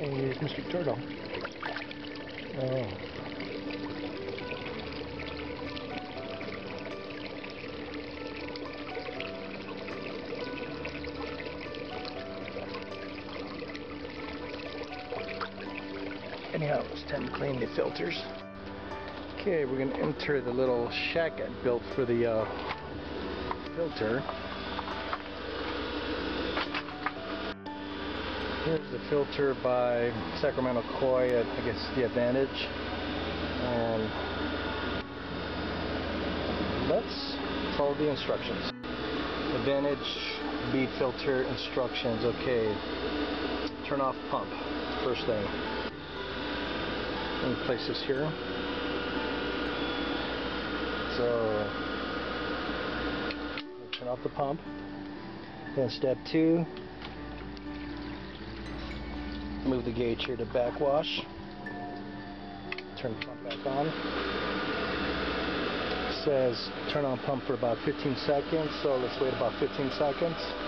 is Mr. Turtle. Oh. Anyhow, it's time to clean the filters. Okay, we're going to enter the little shack I built for the uh, filter. Here's the filter by Sacramento Koi at, I guess, the Advantage. And let's follow the instructions. Advantage bead filter instructions. Okay, turn off pump, first thing. Let me place this here. So, turn off the pump. Then step two, move the gauge here to backwash. Turn the pump back on. It says turn on pump for about 15 seconds, so let's wait about 15 seconds.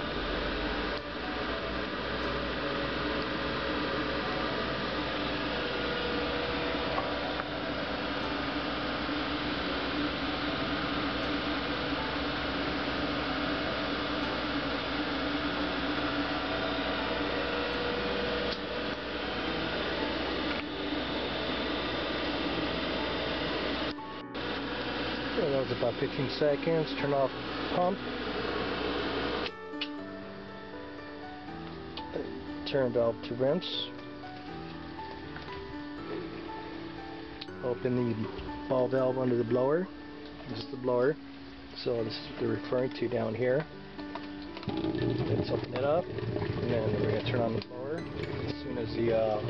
Was about 15 seconds. Turn off pump. Turn valve to rinse. Open the ball valve under the blower. This is the blower. So this is what they're referring to down here. Let's open it up. And then we're going to turn on the blower. As soon as the uh,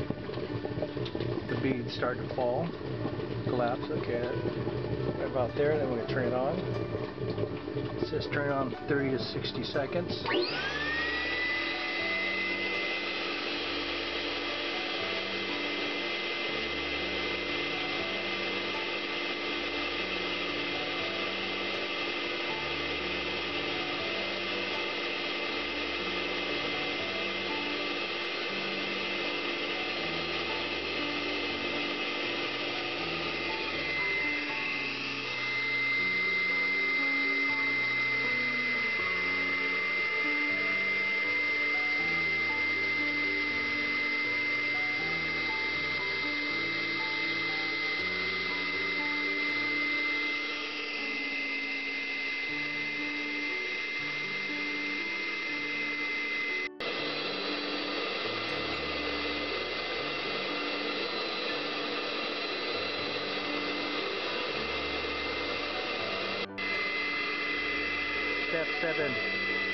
the beads start to fall, collapse, okay, about there, then we're going to turn it on. It says turn it on 30 to 60 seconds. Step 7,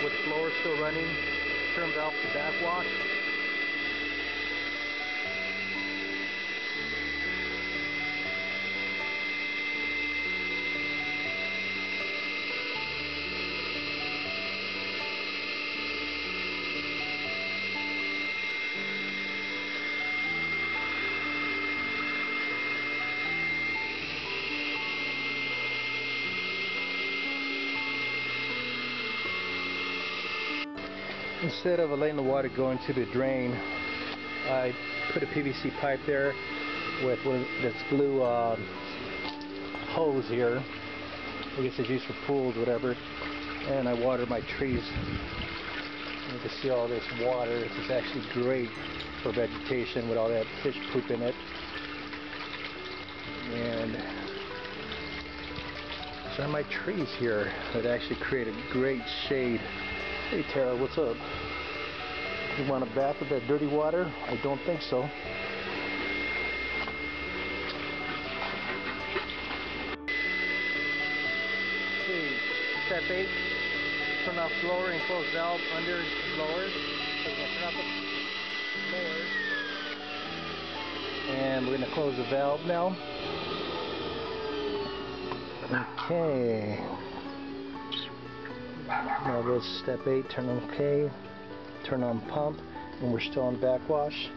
with blower still running, turn valve to backwash. Instead of letting the water go into the drain, I put a PVC pipe there with one of this blue uh, hose here. I guess it's used for pools, whatever. And I water my trees. You can see all this water. It's actually great for vegetation with all that fish poop in it. And are my trees here that actually create a great shade. Hey Tara, what's up? You want a bath with that dirty water? I don't think so. Okay, step 8. Turn off blower and close valve under blower. So we're going to turn off the blower. And we're going to close the valve now. Okay. Now goes step 8, turn on K, turn on pump, and we're still on backwash.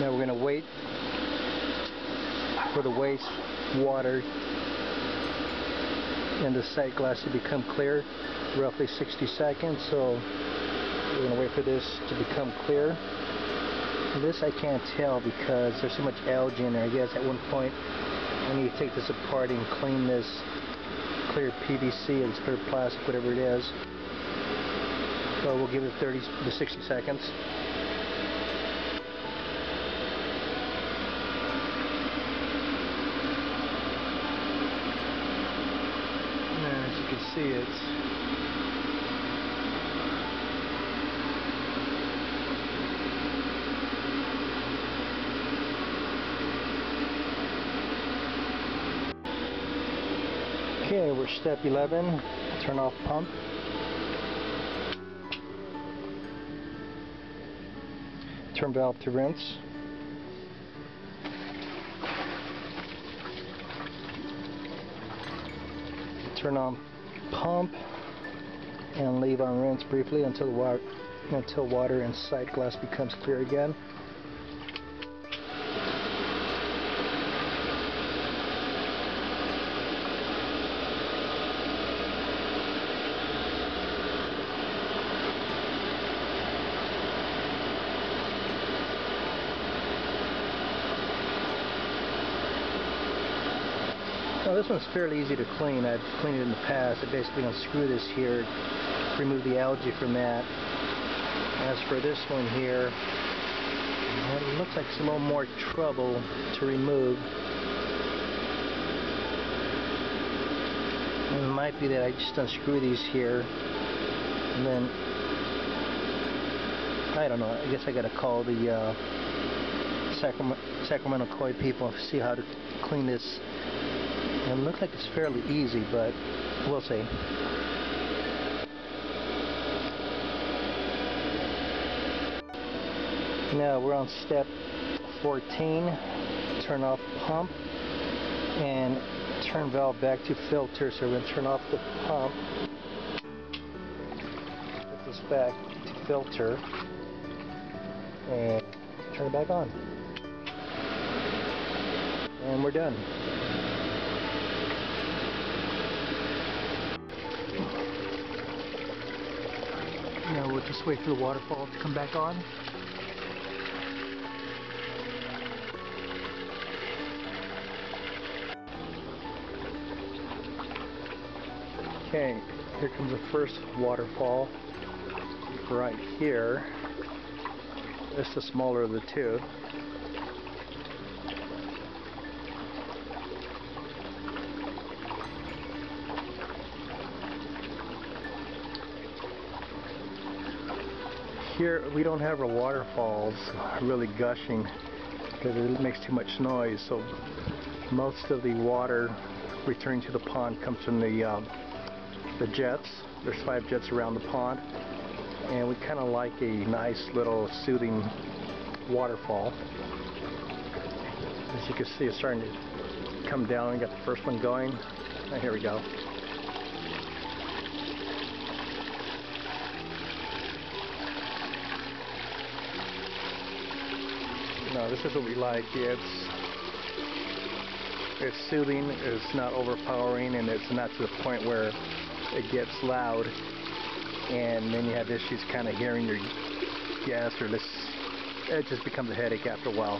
Now we're going to wait for the waste water and the sight glass to become clear, roughly 60 seconds. So we're gonna wait for this to become clear. This I can't tell because there's so much algae in there. I guess at one point I need to take this apart and clean this clear PVC this clear plastic, whatever it is. So we'll give it 30 to 60 seconds. And as you can see, it's Okay, we're step 11. Turn off pump. Turn valve to rinse. Turn on pump and leave on rinse briefly until water until water sight glass becomes clear again. This one's fairly easy to clean. I've cleaned it in the past. I basically unscrew this here, remove the algae from that. As for this one here, it looks like it's a little more trouble to remove. It might be that I just unscrew these here, and then I don't know. I guess I gotta call the uh, Sacramento, Sacramento Koi people and see how to clean this it looks like it's fairly easy, but we'll see. Now we're on step 14. Turn off pump and turn valve back to filter. So we're going to turn off the pump. Put this back to filter and turn it back on. And we're done. Just wait for the waterfall to come back on. Okay, here comes the first waterfall right here. It's the smaller of the two. Here we don't have our waterfalls really gushing because it makes too much noise so most of the water returning to the pond comes from the um, the jets. There's five jets around the pond and we kind of like a nice little soothing waterfall. As you can see it's starting to come down. We got the first one going. Here we go No, this is what we like. It's it's soothing, it's not overpowering, and it's not to the point where it gets loud, and then you have issues kind of hearing your gas or this. It just becomes a headache after a while.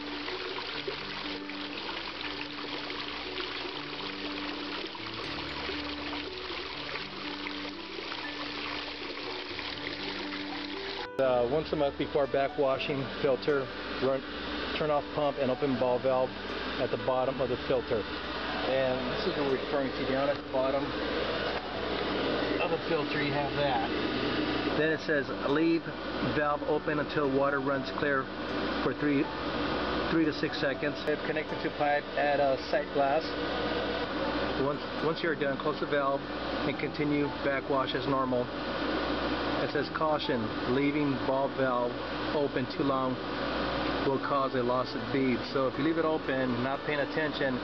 Uh, once a month before backwashing filter, run, turn off pump and open ball valve at the bottom of the filter. And this is what we're referring to down at the bottom of the filter you have that. Then it says leave valve open until water runs clear for three three to six seconds. Connected to pipe at a sight glass. Once once you're done, close the valve and continue backwash as normal. It says caution, leaving ball valve open too long will cause a loss of beads. So if you leave it open, not paying attention,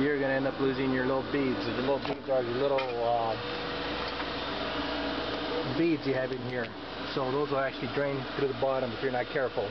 you're going to end up losing your little beads. The little beads are your little uh, beads you have in here. So those will actually drain through the bottom if you're not careful.